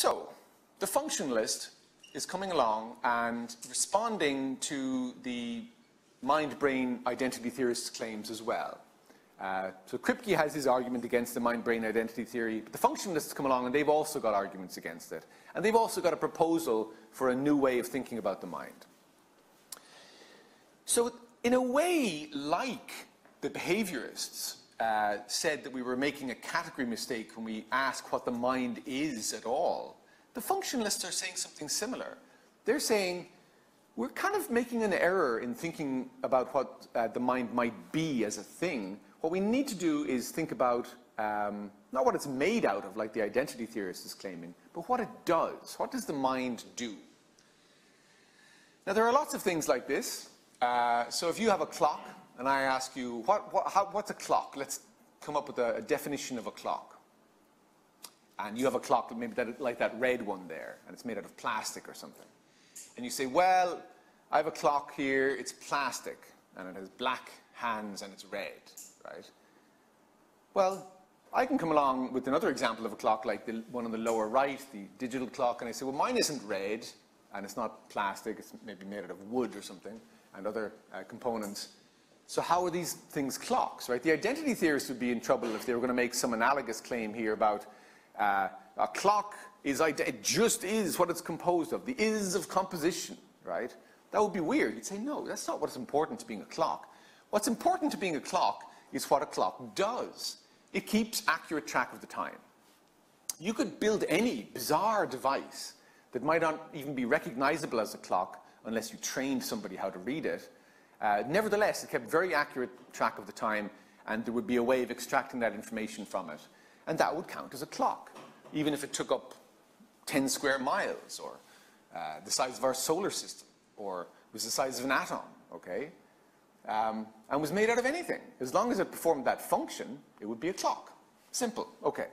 So, the functionalist is coming along and responding to the mind-brain identity theorist's claims as well. Uh, so Kripke has his argument against the mind-brain identity theory, but the functionalists come along and they've also got arguments against it. And they've also got a proposal for a new way of thinking about the mind. So in a way, like the behaviorists uh, said that we were making a category mistake when we ask what the mind is at all, the functionalists are saying something similar. They're saying, we're kind of making an error in thinking about what uh, the mind might be as a thing. What we need to do is think about um, not what it's made out of, like the identity theorist is claiming, but what it does. What does the mind do? Now, there are lots of things like this. Uh, so if you have a clock, and I ask you, what, what, how, what's a clock? Let's come up with a, a, definition of a clock. And you have a clock, maybe that, like that red one there, and it's made out of plastic or something. And you say, well, I have a clock here, it's plastic, and it has black hands and it's red, right? Well, I can come along with another example of a clock like the one on the lower right, the digital clock, and I say, well, mine isn't red, and it's not plastic, it's maybe made out of wood or something, and other uh, components. So how are these things clocks, right? The identity theorists would be in trouble if they were going to make some analogous claim here about uh, a clock is, it just is what it's composed of, the is of composition, right? That would be weird. You'd say, no, that's not what's important to being a clock. What's important to being a clock is what a clock does. It keeps accurate track of the time. You could build any bizarre device that might not even be recognizable as a clock unless you trained somebody how to read it. Uh, nevertheless, it kept very accurate track of the time, and there would be a way of extracting that information from it. And that would count as a clock, even if it took up 10 square miles, or uh, the size of our solar system, or was the size of an atom, okay? Um, and was made out of anything. As long as it performed that function, it would be a clock. Simple, okay.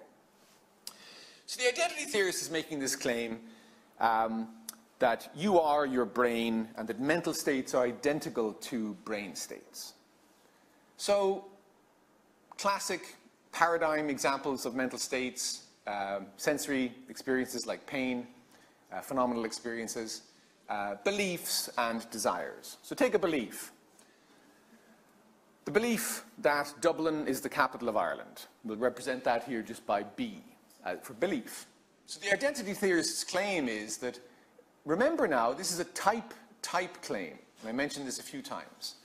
So the identity theorist is making this claim um, that you are your brain and that mental states are identical to brain states. So, classic paradigm examples of mental states, uh, sensory experiences like pain, uh, phenomenal experiences, uh, beliefs and desires. So take a belief. The belief that Dublin is the capital of Ireland. We'll represent that here just by B uh, for belief. So the identity theorist's claim is that remember now, this is a type type claim. And I mentioned this a few times.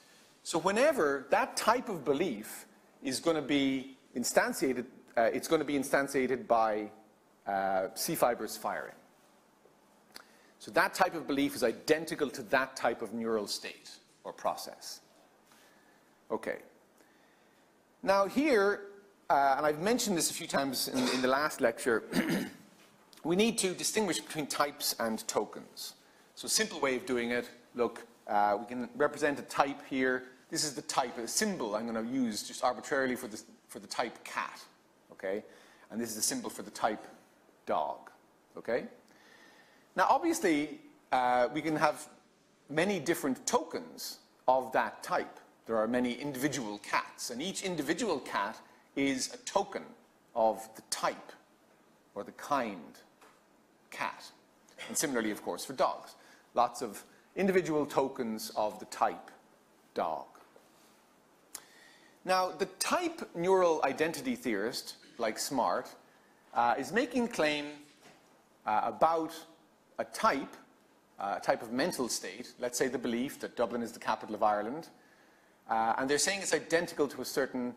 So whenever that type of belief is going to be instantiated, uh, it's going to be instantiated by uh, C fibers firing. So that type of belief is identical to that type of neural state or process. Okay. Now here, uh, and I've mentioned this a few times in, in the last lecture, we need to distinguish between types and tokens. So a simple way of doing it, look, uh, we can represent a type here. This is the type, a symbol I'm going to use just arbitrarily for, this, for the type cat, okay? And this is a symbol for the type dog, okay? Now, obviously, uh, we can have many different tokens of that type. There are many individual cats, and each individual cat is a token of the type or the kind cat. And similarly, of course, for dogs. Lots of individual tokens of the type dog. Now, the type neural identity theorist, like Smart, uh, is making claim uh, about a type, uh, a type of mental state, let's say the belief that Dublin is the capital of Ireland, uh, and they're saying it's identical to a certain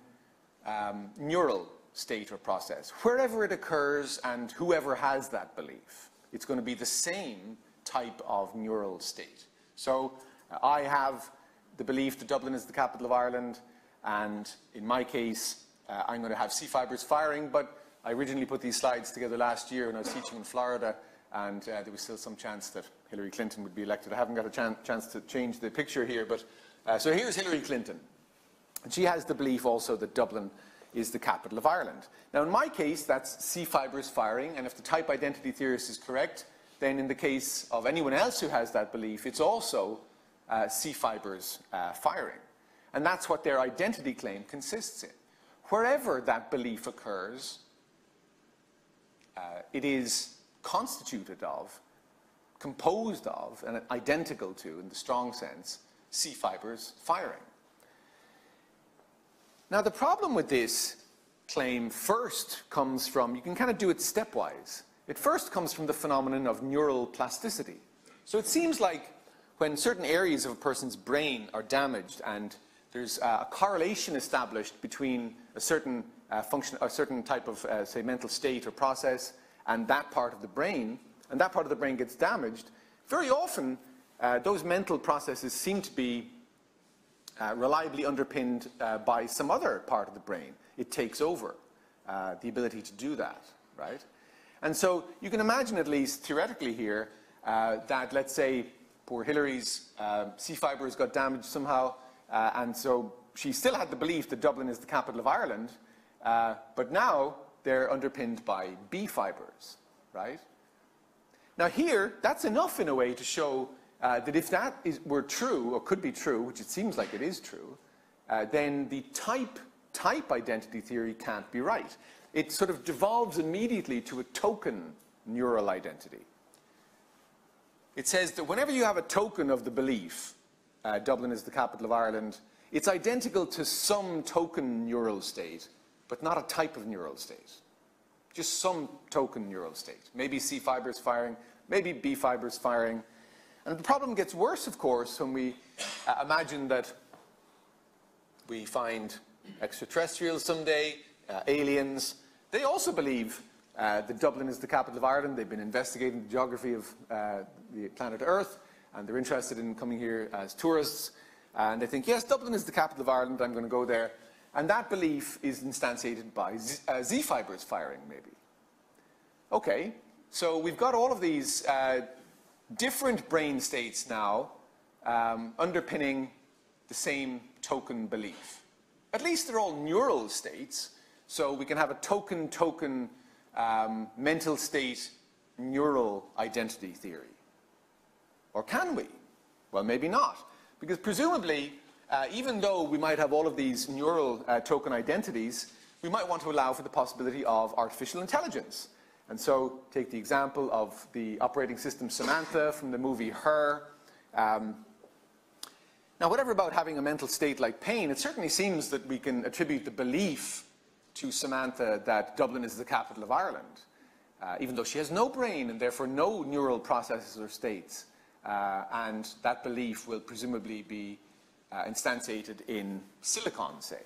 um, neural state or process. Wherever it occurs and whoever has that belief, it's going to be the same type of neural state. So uh, I have the belief that Dublin is the capital of Ireland, and in my case, uh, I'm going to have C fibers firing, but I originally put these slides together last year when I was teaching in Florida, and uh, there was still some chance that Hillary Clinton would be elected. I haven't got a chan chance to change the picture here, but uh, so here's Hillary Clinton. And she has the belief also that Dublin is the capital of Ireland. Now, in my case, that's C fibers firing, and if the type identity theorist is correct, then in the case of anyone else who has that belief, it's also uh, C fibers uh, firing. And that's what their identity claim consists in. Wherever that belief occurs, uh, it is constituted of, composed of, and identical to, in the strong sense, C fibers firing. Now, the problem with this claim first comes from, you can kind of do it stepwise. It first comes from the phenomenon of neural plasticity. So it seems like when certain areas of a person's brain are damaged and there's a correlation established between a certain uh, function, a certain type of, uh, say, mental state or process and that part of the brain, and that part of the brain gets damaged, very often uh, those mental processes seem to be uh, reliably underpinned uh, by some other part of the brain. It takes over uh, the ability to do that, right? And so you can imagine, at least theoretically here, that let's say poor Hillary's C fibers got damaged somehow, uh, and so she still had the belief that Dublin is the capital of Ireland, but now they're underpinned by B fibers, right? Now here, that's enough in a way to show uh, that if that is, were true, or could be true, which it seems like it is true, uh, then the type, type identity theory can't be right. It sort of devolves immediately to a token neural identity. It says that whenever you have a token of the belief, uh, Dublin is the capital of Ireland, it's identical to some token neural state, but not a type of neural state. Just some token neural state. Maybe C fibers firing, maybe B fibers firing, and the problem gets worse, of course, when we uh, imagine that we find extraterrestrials someday, uh, aliens. They also believe uh, that Dublin is the capital of Ireland. They've been investigating the geography of uh, the planet Earth, and they're interested in coming here as tourists. And they think, yes, Dublin is the capital of Ireland. I'm going to go there. And that belief is instantiated by Z, uh, Z fibers firing, maybe. Okay, so we've got all of these uh, different brain states now um, underpinning the same token belief. At least they're all neural states, so we can have a token-token um, mental state neural identity theory. Or can we? Well, maybe not. Because presumably, uh, even though we might have all of these neural uh, token identities, we might want to allow for the possibility of artificial intelligence. And so take the example of the operating system Samantha from the movie Her. Um, now, whatever about having a mental state like pain, it certainly seems that we can attribute the belief to Samantha that Dublin is the capital of Ireland, uh, even though she has no brain and therefore no neural processes or states. Uh, and that belief will presumably be uh, instantiated in silicon, say.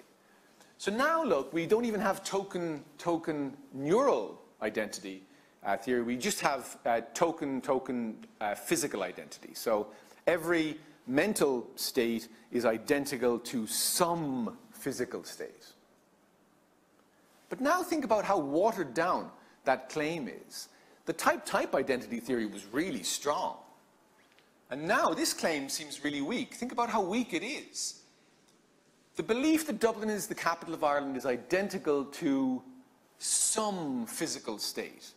So now look, we don't even have token, token neural identity uh, theory. We just have uh, token, token uh, physical identity. So every mental state is identical to some physical state. But now think about how watered down that claim is. The type-type identity theory was really strong. And now this claim seems really weak. Think about how weak it is. The belief that Dublin is the capital of Ireland is identical to some physical state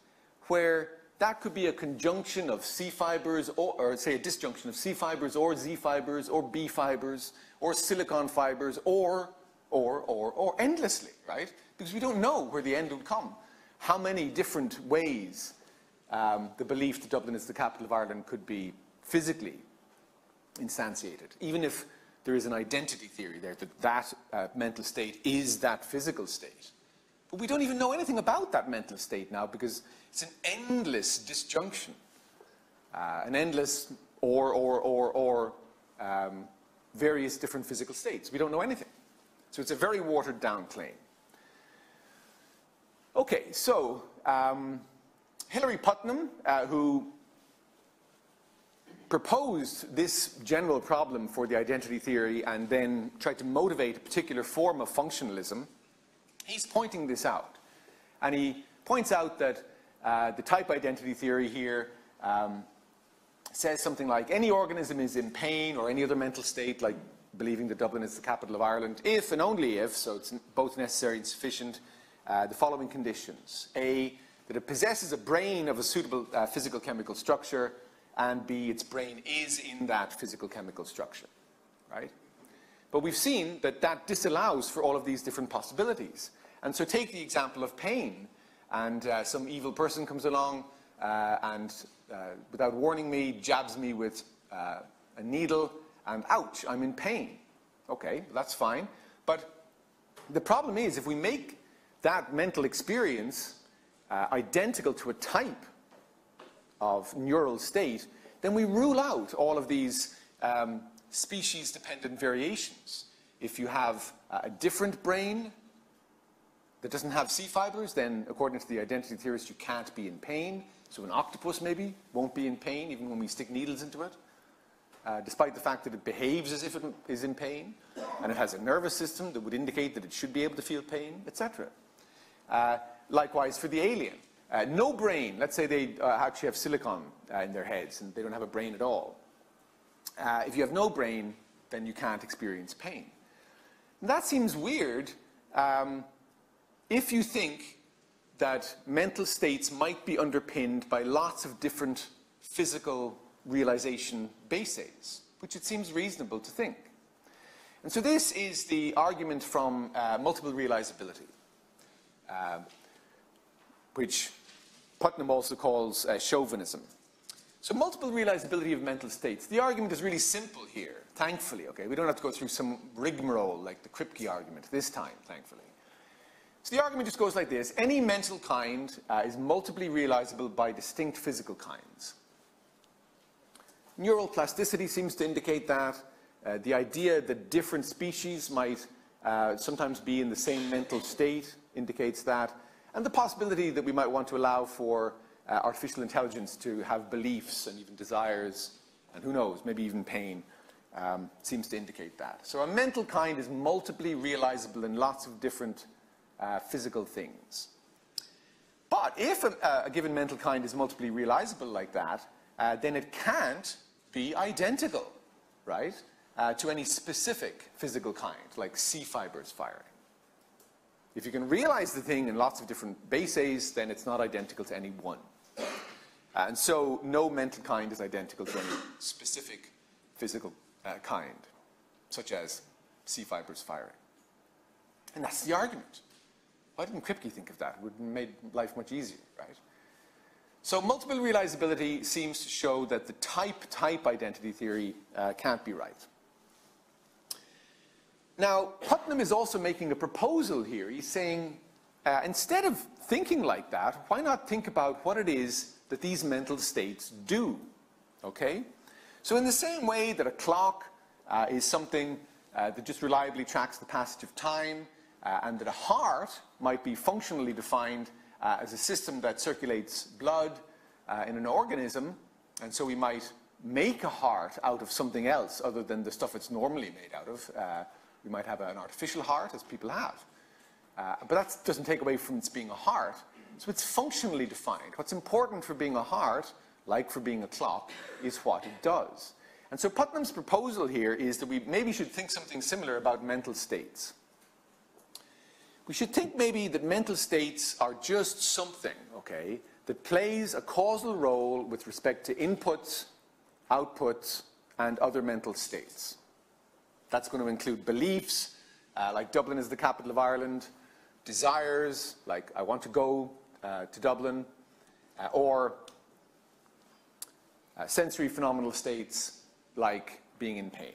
where that could be a conjunction of C fibers or, or, say a disjunction of C fibers or Z fibers or B fibers or silicon fibers or, or, or, or endlessly, right? Because we don't know where the end would come. How many different ways um, the belief that Dublin is the capital of Ireland could be physically instantiated, even if there is an identity theory there that that uh, mental state is that physical state. But we don't even know anything about that mental state now because it's an endless disjunction, uh, an endless or, or, or, or um, various different physical states. We don't know anything. So it's a very watered down claim. Okay, so um, Hilary Putnam, uh, who proposed this general problem for the identity theory and then tried to motivate a particular form of functionalism, He's pointing this out. And he points out that uh, the type identity theory here um, says something like any organism is in pain or any other mental state, like believing that Dublin is the capital of Ireland, if and only if, so it's both necessary and sufficient, uh, the following conditions. A, that it possesses a brain of a suitable uh, physical chemical structure, and B, its brain is in that physical chemical structure, right? But we've seen that that disallows for all of these different possibilities. And so take the example of pain, and uh, some evil person comes along, uh, and, uh, without warning me, jabs me with uh, a needle, and ouch, I'm in pain. Okay, that's fine. But the problem is, if we make that mental experience uh, identical to a type of neural state, then we rule out all of these um, species-dependent variations. If you have a different brain that doesn't have C fibers, then according to the identity theorist, you can't be in pain. So an octopus maybe won't be in pain even when we stick needles into it, uh, despite the fact that it behaves as if it is in pain, and it has a nervous system that would indicate that it should be able to feel pain, etc. Uh, likewise for the alien. Uh, no brain, let's say they uh, actually have silicon uh, in their heads and they don't have a brain at all. Uh, if you have no brain, then you can't experience pain. And that seems weird um, if you think that mental states might be underpinned by lots of different physical realization bases, which it seems reasonable to think. And so this is the argument from uh, multiple realizability, uh, which Putnam also calls uh, chauvinism. So multiple realizability of mental states. The argument is really simple here, thankfully, okay? We don't have to go through some rigmarole like the Kripke argument this time, thankfully. So the argument just goes like this. Any mental kind uh, is multiply realizable by distinct physical kinds. Neural plasticity seems to indicate that. Uh, the idea that different species might uh, sometimes be in the same mental state indicates that. And the possibility that we might want to allow for uh, artificial intelligence to have beliefs and even desires, and who knows, maybe even pain, um, seems to indicate that. So a mental kind is multiply realizable in lots of different uh, physical things. But if a, a, given mental kind is multiply realizable like that, uh, then it can't be identical, right, uh, to any specific physical kind, like C fibers firing. If you can realize the thing in lots of different bases, then it's not identical to any one. And so no mental kind is identical to any specific physical uh, kind, such as C fibers firing. And that's the argument. Why didn't Kripke think of that? It would have made life much easier, right? So multiple realizability seems to show that the type-type identity theory uh, can't be right. Now, Putnam is also making a proposal here. He's saying, uh, instead of thinking like that, why not think about what it is that these mental states do? Okay? So in the same way that a clock uh, is something uh, that just reliably tracks the passage of time, uh, and that a heart might be functionally defined uh, as a system that circulates blood uh, in an organism, and so we might make a heart out of something else other than the stuff it's normally made out of. We might have an artificial heart, as people have. Uh, but that doesn't take away from its being a heart. So it's functionally defined. What's important for being a heart, like for being a clock, is what it does. And so Putnam's proposal here is that we maybe should think something similar about mental states. We should think maybe that mental states are just something, okay, that plays a causal role with respect to inputs, outputs, and other mental states. That's going to include beliefs, uh, like Dublin is the capital of Ireland, desires, like I want to go uh, to Dublin, uh, or uh, sensory phenomenal states like being in pain.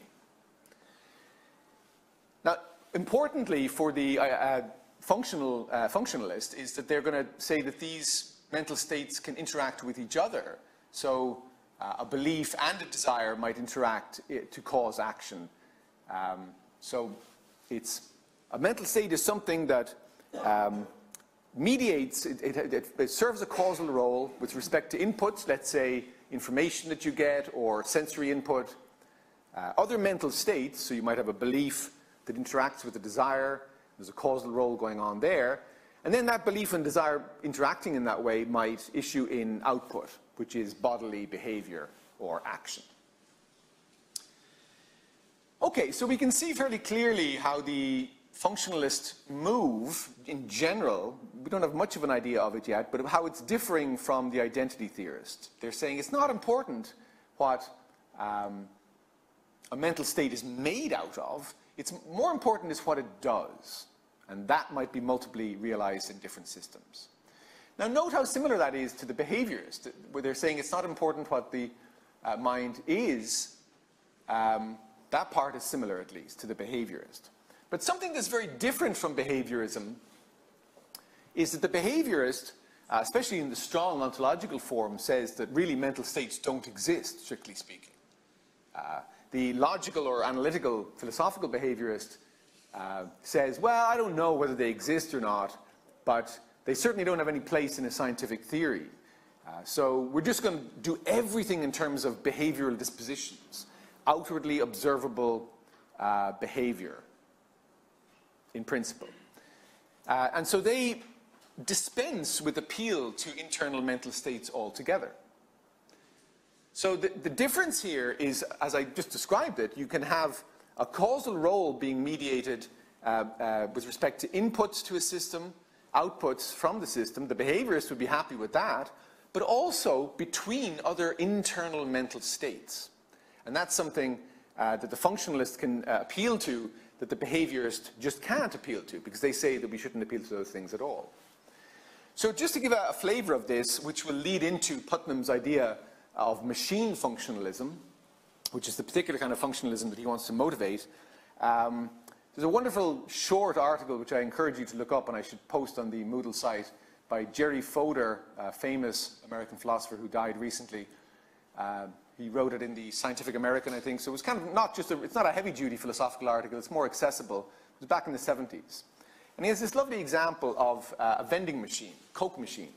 Now, importantly for the uh, uh, functional, functionalist is that they're going to say that these mental states can interact with each other. So a belief and a desire might interact to cause action um, so it's a mental state is something that um, mediates, it, it, it, serves a causal role with respect to inputs, let's say information that you get or sensory input. Uh, other mental states, so you might have a belief that interacts with a desire, there's a causal role going on there, and then that belief and desire interacting in that way might issue in output, which is bodily behavior or action. Okay, so we can see fairly clearly how the functionalists move in general. We don't have much of an idea of it yet, but how it's differing from the identity theorist. They're saying it's not important what um, a mental state is made out of. It's more important is what it does. And that might be multiply realized in different systems. Now, note how similar that is to the behaviorist, where they're saying it's not important what the uh, mind is. Um, that part is similar, at least, to the behaviorist. But something that's very different from behaviorism is that the behaviorist, uh, especially in the strong ontological form, says that really mental states don't exist, strictly speaking. Uh, the logical or analytical philosophical behaviorist uh, says, well, I don't know whether they exist or not, but they certainly don't have any place in a scientific theory. Uh, so we're just going to do everything in terms of behavioral dispositions, outwardly observable uh, behavior in principle. Uh, and so they dispense with appeal to internal mental states altogether. So the, the difference here is, as I just described it, you can have a causal role being mediated uh, uh, with respect to inputs to a system, outputs from the system. The behaviorist would be happy with that, but also between other internal mental states. And that's something uh, that the functionalist can uh, appeal to that the behaviorist just can't appeal to because they say that we shouldn't appeal to those things at all. So just to give a, a flavor of this, which will lead into Putnam's idea of machine functionalism, which is the particular kind of functionalism that he wants to motivate, um, there's a wonderful short article which I encourage you to look up and I should post on the Moodle site by Jerry Fodor, a famous American philosopher who died recently. Uh, he wrote it in the Scientific American, I think. So it was kind of not just a, it's not a heavy-duty philosophical article. It's more accessible. It was back in the 70s. And he has this lovely example of uh, a vending machine, Coke machine.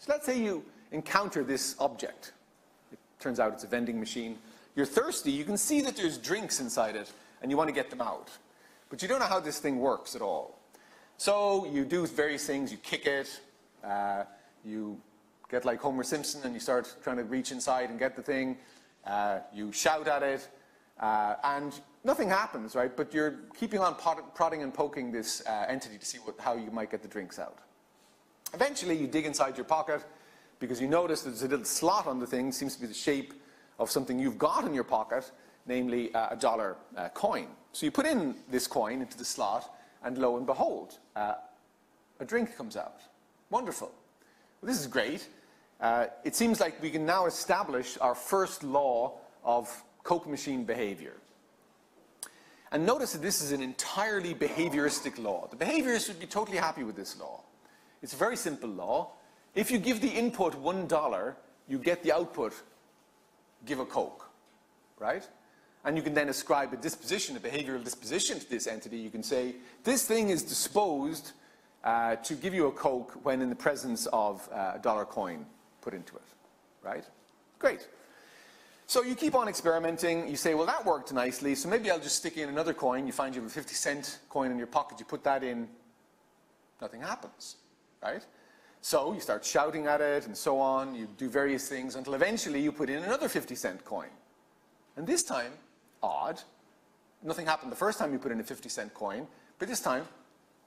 So let's say you encounter this object. It turns out it's a vending machine. You're thirsty. You can see that there's drinks inside it, and you want to get them out. But you don't know how this thing works at all. So you do various things. You kick it. Uh, you get like Homer Simpson and you start trying to reach inside and get the thing. Uh, you shout at it, uh, and nothing happens, right? But you're keeping on prodding and poking this uh, entity to see what, how you might get the drinks out. Eventually, you dig inside your pocket because you notice there's a little slot on the thing, seems to be the shape of something you've got in your pocket, namely uh, a dollar uh, coin. So you put in this coin into the slot, and lo and behold, uh, a drink comes out. Wonderful. Well, this is great. Uh, it seems like we can now establish our first law of Coke machine behavior. And notice that this is an entirely behavioristic law. The behaviorist would be totally happy with this law. It's a very simple law. If you give the input $1, you get the output, give a Coke, right? And you can then ascribe a disposition, a behavioral disposition to this entity. You can say, this thing is disposed uh, to give you a Coke when in the presence of uh, a dollar coin put into it, right? Great. So you keep on experimenting. You say, well, that worked nicely, so maybe I'll just stick in another coin. You find you have a 50 cent coin in your pocket. You put that in, nothing happens, right? So you start shouting at it and so on. You do various things until eventually you put in another 50 cent coin. And this time, odd, nothing happened the first time you put in a 50 cent coin, but this time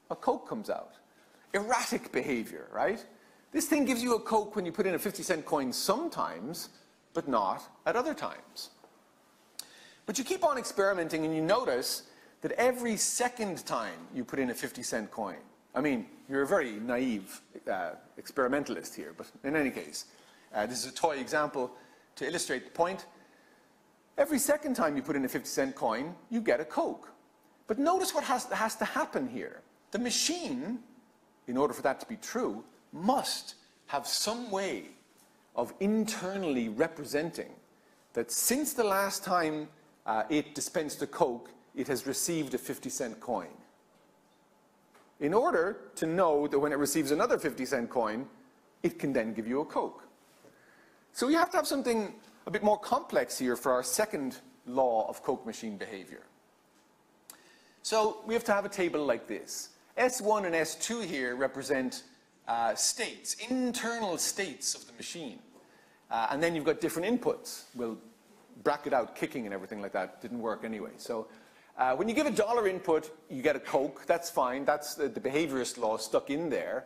a Coke comes out. Erratic behavior, right? This thing gives you a Coke when you put in a 50 cent coin sometimes, but not at other times. But you keep on experimenting and you notice that every second time you put in a 50 cent coin, I mean, you're a very naive uh, experimentalist here, but in any case, uh, this is a toy example to illustrate the point. Every second time you put in a 50 cent coin, you get a Coke. But notice what has, has to happen here. The machine, in order for that to be true, must have some way of internally representing that since the last time uh, it dispensed a Coke, it has received a 50 cent coin. In order to know that when it receives another 50 cent coin, it can then give you a Coke. So we have to have something a bit more complex here for our second law of Coke machine behavior. So we have to have a table like this. S1 and S2 here represent uh, states, internal states of the machine. Uh, and then you've got different inputs. We'll bracket out kicking and everything like that. Didn't work anyway. So uh, when you give a dollar input, you get a Coke. That's fine. That's the, the behaviorist law stuck in there.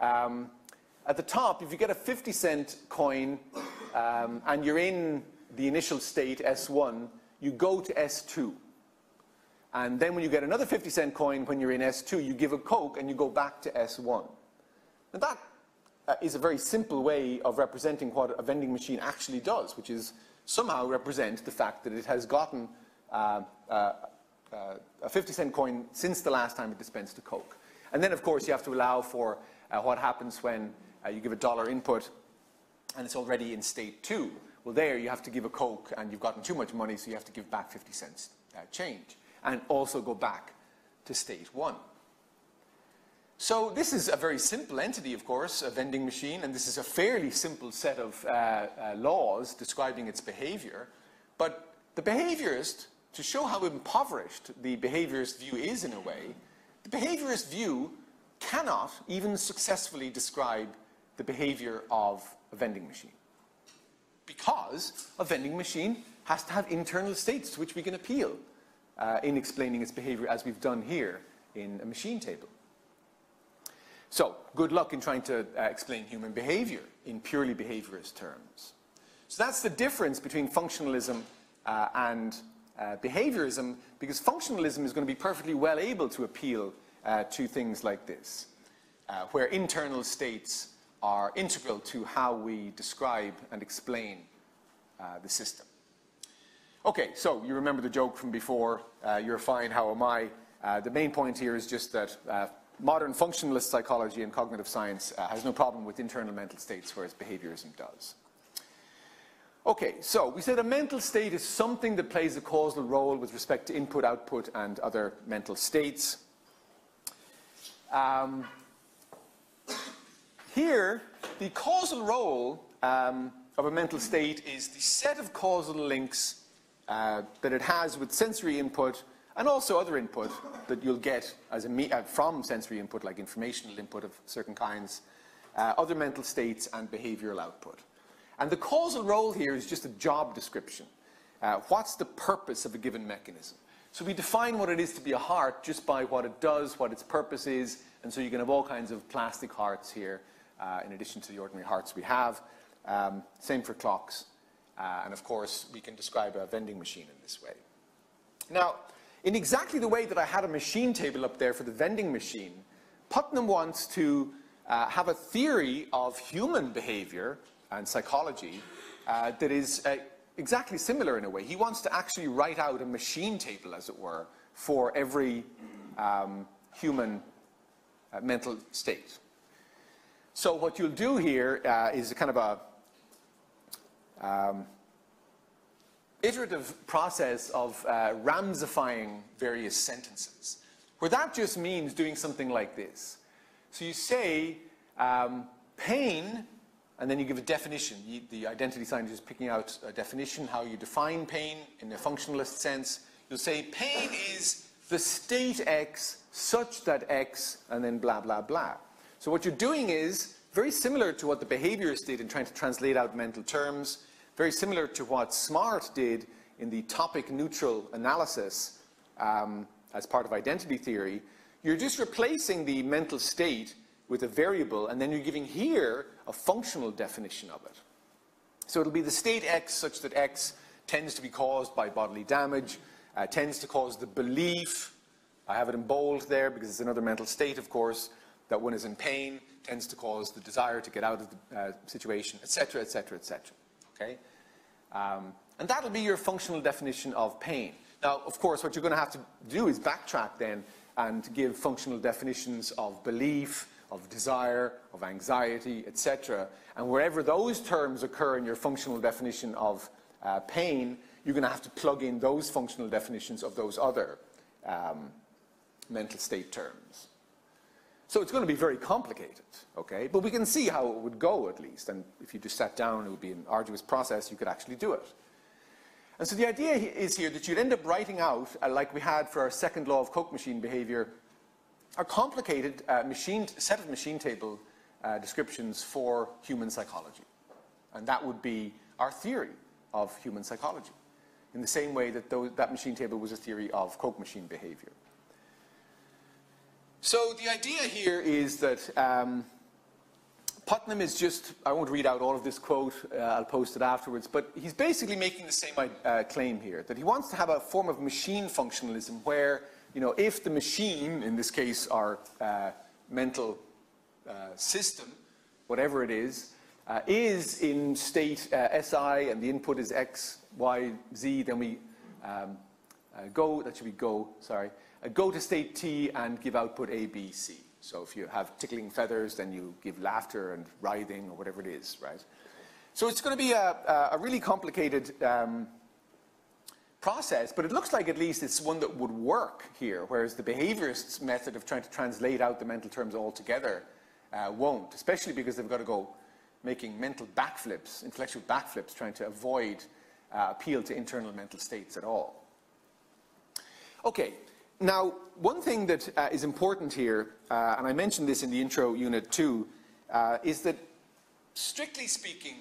Um, at the top, if you get a 50 cent coin um, and you're in the initial state, S1, you go to S2. And then when you get another 50 cent coin when you're in S2, you give a Coke and you go back to S1. Now that uh, is a very simple way of representing what a vending machine actually does, which is somehow represent the fact that it has gotten uh, uh, uh a 50 cent coin since the last time it dispensed a Coke. And then, of course, you have to allow for uh, what happens when uh, you give a dollar input and it's already in state two. Well, there you have to give a Coke and you've gotten too much money, so you have to give back 50 cents change and also go back to state one. So this is a very simple entity, of course, a vending machine, and this is a fairly simple set of uh, uh, laws describing its behavior. But the behaviorist, to show how impoverished the behaviorist view is in a way, the behaviorist view cannot even successfully describe the behavior of a vending machine. Because a vending machine has to have internal states to which we can appeal uh, in explaining its behavior as we've done here in a machine table. So, good luck in trying to uh, explain human behavior in purely behaviorist terms. So that's the difference between functionalism uh, and uh, behaviorism, because functionalism is going to be perfectly well able to appeal uh, to things like this, uh, where internal states are integral to how we describe and explain uh, the system. Okay, so you remember the joke from before, you're fine, how am I? The main point here is just that modern functionalist psychology and cognitive science uh, has no problem with internal mental states, whereas behaviorism does. Okay, so we said a mental state is something that plays a causal role with respect to input, output, and other mental states. Um, here, the causal role um, of a mental state is the set of causal links uh, that it has with sensory input and also other input that you'll get as a uh, from sensory input, like informational input of certain kinds, uh, other mental states, and behavioral output. And the causal role here is just a job description. Uh, what's the purpose of a given mechanism? So we define what it is to be a heart just by what it does, what its purpose is, and so you can have all kinds of plastic hearts here, uh, in addition to the ordinary hearts we have. Um, same for clocks. Uh, and of course, we can describe a vending machine in this way. Now, in exactly the way that I had a machine table up there for the vending machine, Putnam wants to uh, have a theory of human behavior and psychology uh, that is uh, exactly similar in a way. He wants to actually write out a machine table, as it were, for every um, human uh, mental state. So what you'll do here uh, is a kind of a um, iterative process of uh, ramsifying various sentences, where that just means doing something like this. So you say um, pain, and then you give a definition. You, the identity scientist is picking out a definition, how you define pain in a functionalist sense. You'll say pain is the state X such that X, and then blah, blah, blah. So what you're doing is very similar to what the behaviorists did in trying to translate out mental terms, very similar to what Smart did in the topic neutral analysis um, as part of identity theory. You're just replacing the mental state with a variable, and then you're giving here a functional definition of it. So it'll be the state X such that X tends to be caused by bodily damage, uh, tends to cause the belief, I have it in bold there because it's another mental state, of course, that one is in pain, tends to cause the desire to get out of the uh, situation, etc., etc., etc. Okay? Um, and that'll be your functional definition of pain. Now, of course, what you're going to have to do is backtrack then and give functional definitions of belief, of desire, of anxiety, etc. And wherever those terms occur in your functional definition of uh, pain, you're going to have to plug in those functional definitions of those other um, mental state terms. So it's going to be very complicated, okay? But we can see how it would go at least. And if you just sat down, it would be an arduous process, you could actually do it. And so the idea is here that you'd end up writing out, uh, like we had for our second law of Coke machine behavior, a complicated uh, machine, set of machine table uh, descriptions for human psychology. And that would be our theory of human psychology, in the same way that those, that machine table was a theory of Coke machine behavior. So the idea here is that um, Putnam is just, I won't read out all of this quote, uh, I'll post it afterwards, but he's basically making the same uh, claim here, that he wants to have a form of machine functionalism where, you know, if the machine, in this case our uh, mental uh, system, whatever it is, uh, is in state uh, SI and the input is X, Y, Z, then we um, go, that should be go, sorry, go to state T and give output A, B, C. So if you have tickling feathers, then you give laughter and writhing or whatever it is, right? So it's going to be a, a really complicated um, process, but it looks like at least it's one that would work here, whereas the behaviorist's method of trying to translate out the mental terms altogether uh, won't, especially because they've got to go making mental backflips, intellectual backflips, trying to avoid uh, appeal to internal mental states at all. Okay, now one thing that uh, is important here, uh, and I mentioned this in the intro unit too, uh, is that strictly speaking,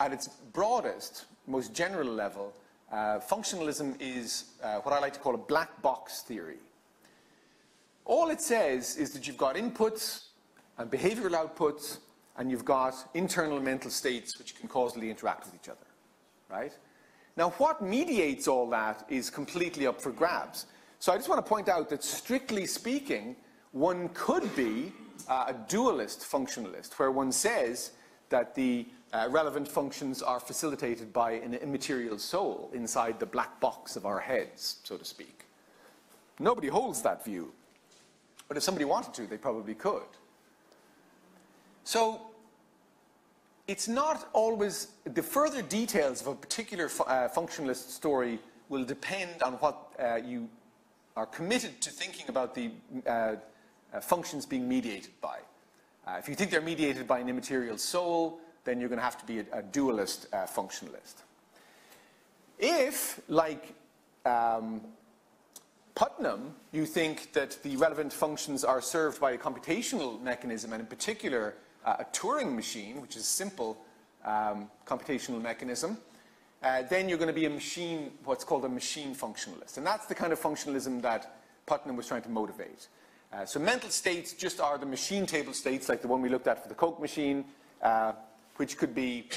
at its broadest, most general level, uh, functionalism is uh, what I like to call a black box theory. All it says is that you've got inputs and behavioral outputs and you've got internal mental states which can causally interact with each other, right? Now, what mediates all that is completely up for grabs. So I just want to point out that strictly speaking, one could be uh, a dualist functionalist, where one says that the uh, relevant functions are facilitated by an immaterial soul inside the black box of our heads, so to speak. Nobody holds that view. But if somebody wanted to, they probably could. So it's not always, the further details of a particular fu uh, functionalist story will depend on what uh, you are committed to thinking about the uh, uh functions being mediated by. Uh, if you think they're mediated by an immaterial soul, then you're going to have to be a, a dualist uh, functionalist. If, like um, Putnam, you think that the relevant functions are served by a computational mechanism, and in particular, uh, a Turing machine, which is a simple um, computational mechanism, uh, then you're going to be a machine, what's called a machine functionalist. And that's the kind of functionalism that Putnam was trying to motivate. Uh, so mental states just are the machine table states, like the one we looked at for the Coke machine, uh, which could be,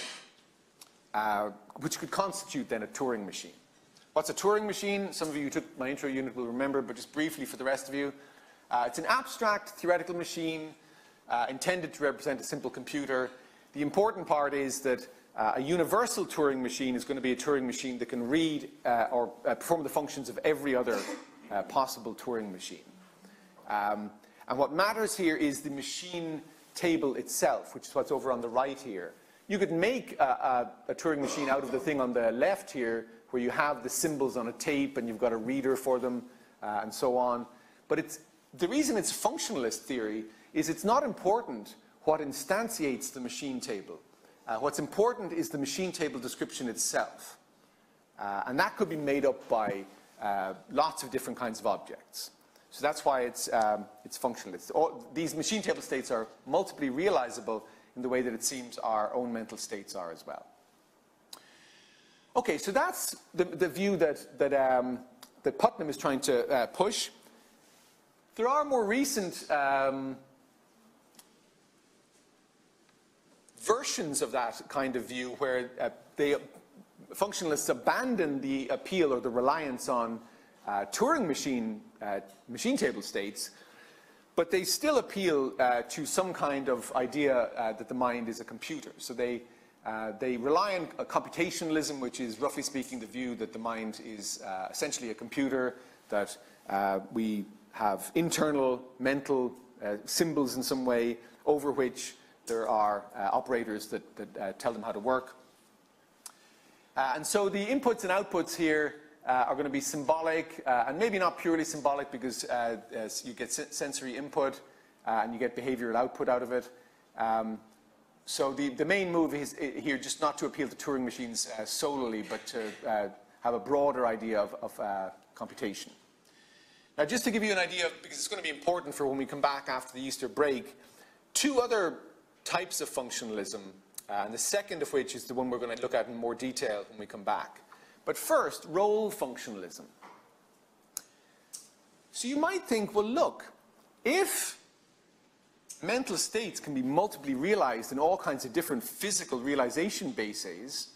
uh, which could constitute then a Turing machine. What's a Turing machine? Some of you who took my intro unit will remember, but just briefly for the rest of you. Uh, it's an abstract theoretical machine uh, intended to represent a simple computer. The important part is that uh, a universal Turing machine is going to be a Turing machine that can read uh, or uh, perform the functions of every other uh, possible Turing machine. Um, and what matters here is the machine table itself, which is what's over on the right here. You could make a, a, a Turing machine out of the thing on the left here, where you have the symbols on a tape and you've got a reader for them uh, and so on. But it's, the reason it's functionalist theory is it's not important what instantiates the machine table. Uh, what's important is the machine table description itself. Uh, and that could be made up by uh, lots of different kinds of objects. So that's why it's, um, it's functionalist. All, these machine table states are multiply realizable in the way that it seems our own mental states are as well. Okay, so that's the, the view that, that, um, that Putnam is trying to uh, push. There are more recent um, versions of that kind of view where uh, they, functionalists abandon the appeal or the reliance on uh, Turing machine, uh, machine table states, but they still appeal uh, to some kind of idea uh, that the mind is a computer. So they, uh, they rely on computationalism, which is roughly speaking the view that the mind is essentially a computer, that we have internal mental symbols in some way over which there are uh, operators that, that uh, tell them how to work. Uh, and so the inputs and outputs here uh, are going to be symbolic, uh, and maybe not purely symbolic because uh, you get sensory input and you get behavioral output out of it. Um, so the, the main move is here just not to appeal to Turing machines solely, but to have a broader idea of, of computation. Now, just to give you an idea, because it's going to be important for when we come back after the Easter break, two other types of functionalism, uh, and the second of which is the one we're going to look at in more detail when we come back. But first, role functionalism. So you might think, well, look, if mental states can be multiply realized in all kinds of different physical realization bases,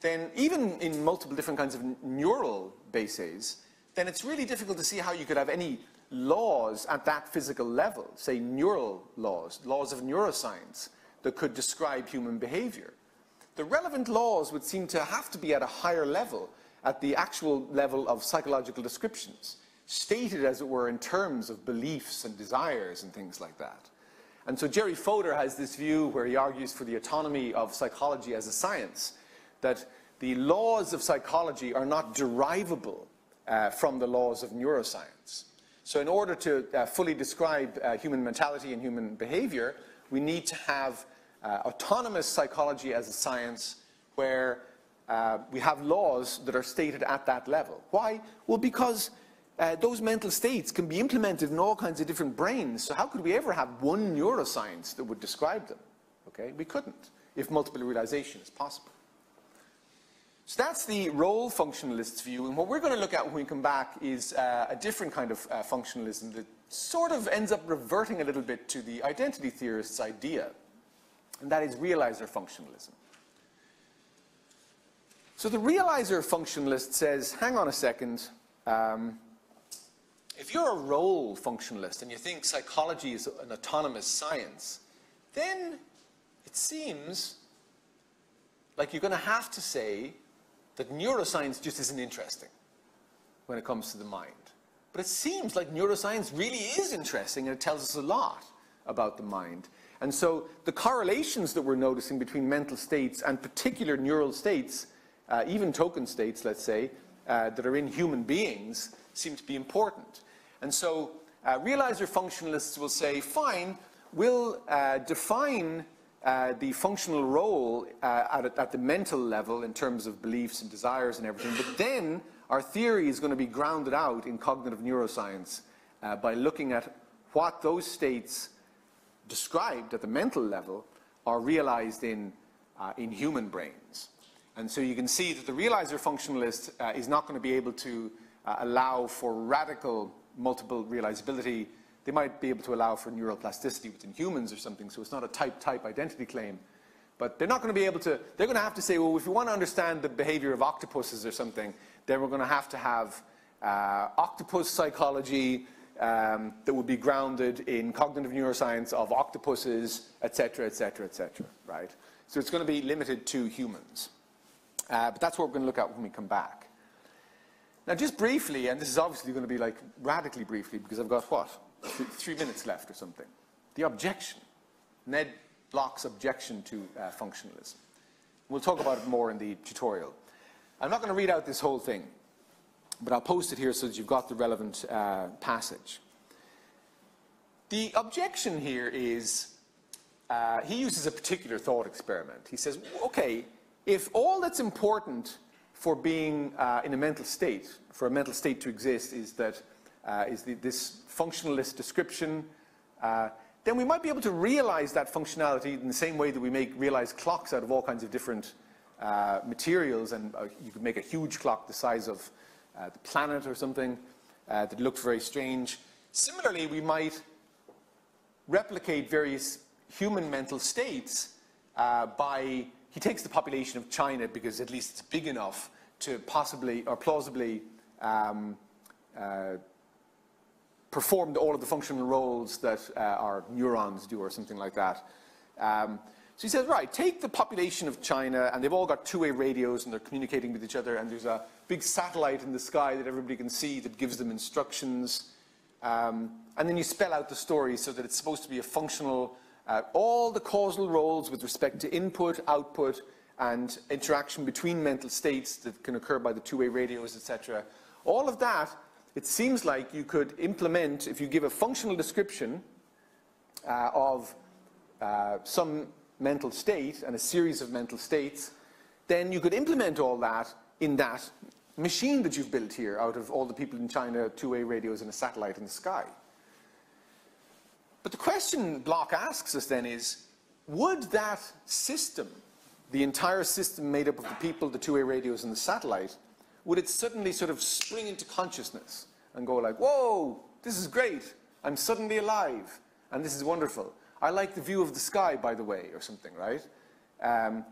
then even in multiple different kinds of neural bases, then it's really difficult to see how you could have any laws at that physical level, say neural laws, laws of neuroscience, that could describe human behavior. The relevant laws would seem to have to be at a higher level, at the actual level of psychological descriptions, stated, as it were, in terms of beliefs and desires and things like that. And so Jerry Fodor has this view where he argues for the autonomy of psychology as a science, that the laws of psychology are not derivable uh, from the laws of neuroscience. So in order to uh, fully describe uh, human mentality and human behavior, we need to have uh, autonomous psychology as a science where uh, we have laws that are stated at that level. Why? Well, because uh, those mental states can be implemented in all kinds of different brains. So how could we ever have one neuroscience that would describe them? Okay, we couldn't if multiple realization is possible. So that's the role functionalist's view, and what we're going to look at when we come back is uh, a different kind of uh, functionalism that sort of ends up reverting a little bit to the identity theorist's idea, and that is realizer functionalism. So the realizer functionalist says, hang on a second, um, if you're a role functionalist and you think psychology is an autonomous science, then it seems like you're going to have to say that neuroscience just isn't interesting when it comes to the mind. But it seems like neuroscience really is interesting and it tells us a lot about the mind. And so the correlations that we're noticing between mental states and particular neural states, uh, even token states, let's say, uh, that are in human beings, seem to be important. And so uh, realizer functionalists will say, fine, we'll uh, define uh, the functional role uh, at, at, the mental level in terms of beliefs and desires and everything, but then our theory is going to be grounded out in cognitive neuroscience uh, by looking at what those states described at the mental level are realized in, uh, in human brains. And so you can see that the realizer functionalist uh, is not going to be able to allow for radical multiple realizability they might be able to allow for neural plasticity within humans or something, so it's not a type-type identity claim. But they're not going to be able to, they're going to have to say, well, if we want to understand the behavior of octopuses or something, then we're going to have to have uh, octopus psychology um, that would be grounded in cognitive neuroscience of octopuses, et cetera, et cetera, et cetera, right? So it's going to be limited to humans. Uh, but that's what we're going to look at when we come back. Now, just briefly, and this is obviously going to be like radically briefly because I've got what? Three minutes left or something. The objection, Ned Block's objection to uh, functionalism. We'll talk about it more in the tutorial. I'm not going to read out this whole thing, but I'll post it here so that you've got the relevant uh, passage. The objection here is uh, he uses a particular thought experiment. He says, okay, if all that's important for being uh, in a mental state, for a mental state to exist, is that uh, is the, this functionalist description, uh, then we might be able to realize that functionality in the same way that we make realize clocks out of all kinds of different uh, materials. And uh, you could make a huge clock the size of uh, the planet or something uh, that looked very strange. Similarly, we might replicate various human mental states by, he takes the population of China because at least it's big enough to possibly or plausibly um, performed all of the functional roles that uh, our neurons do or something like that. Um, so he says, right, take the population of China, and they've all got two-way radios, and they're communicating with each other, and there's a big satellite in the sky that everybody can see that gives them instructions. Um, and then you spell out the story so that it's supposed to be a functional, uh, all the causal roles with respect to input, output, and interaction between mental states that can occur by the two-way radios, etc. All of that it seems like you could implement, if you give a functional description uh, of uh, some mental state and a series of mental states, then you could implement all that in that machine that you've built here out of all the people in China, two-way radios and a satellite in the sky. But the question Block asks us then is, would that system, the entire system made up of the people, the two-way radios and the satellite, would it suddenly sort of spring into consciousness and go like, whoa, this is great. I'm suddenly alive. And this is wonderful. I like the view of the sky, by the way, or something, right? Um,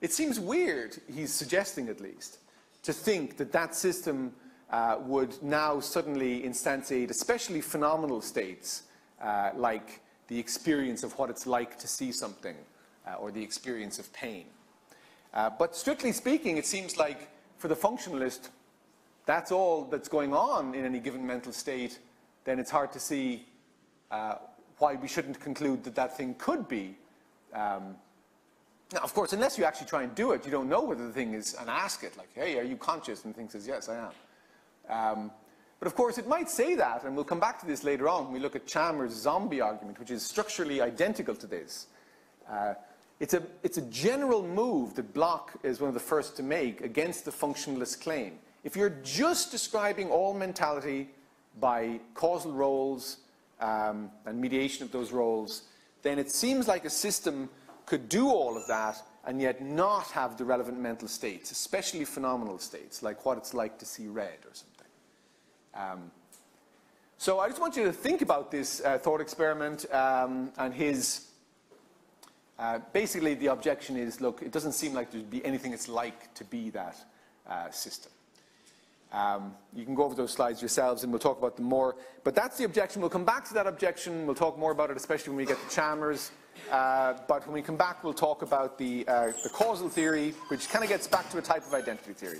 it seems weird, he's suggesting at least, to think that that system uh, would now suddenly instantiate especially phenomenal states uh, like the experience of what it's like to see something uh, or the experience of pain. Uh, but strictly speaking, it seems like for the functionalist, that's all that's going on in any given mental state, then it's hard to see uh, why we shouldn't conclude that that thing could be. Um, now, of course, unless you actually try and do it, you don't know whether the thing is, and ask it, like, hey, are you conscious? And the thing says, yes, I am. Um, but of course, it might say that, and we'll come back to this later on when we look at Chalmers' zombie argument, which is structurally identical to this. Uh, it's, a, it's a general move that Block is one of the first to make against the functionalist claim. If you're just describing all mentality by causal roles um, and mediation of those roles, then it seems like a system could do all of that and yet not have the relevant mental states, especially phenomenal states, like what it's like to see red or something. Um, so I just want you to think about this uh, thought experiment um, and his. Uh, basically, the objection is look, it doesn't seem like there'd be anything it's like to be that uh, system. Um, you can go over those slides yourselves and we'll talk about them more. But that's the objection. We'll come back to that objection. We'll talk more about it, especially when we get to Chalmers. Uh, but when we come back, we'll talk about the, uh, the causal theory, which kind of gets back to a type of identity theory.